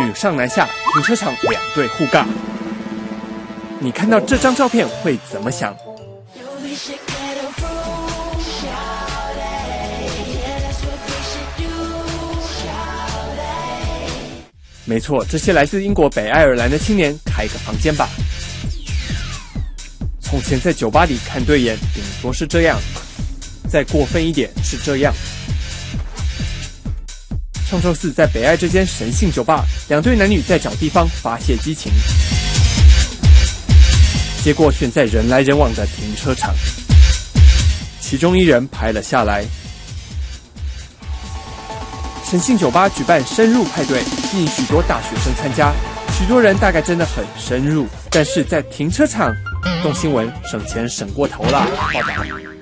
女上男下，停车场两队互尬。你看到这张照片会怎么想？没错，这些来自英国北爱尔兰的青年开个房间吧。从前在酒吧里看对眼，顶多是这样；再过分一点是这样。上周四在北爱这间神性酒吧，两对男女在找地方发泄激情，结果选在人来人往的停车场，其中一人拍了下来。诚信酒吧举办深入派对，吸引许多大学生参加。许多人大概真的很深入，但是在停车场动新闻，省钱省过头了。报道。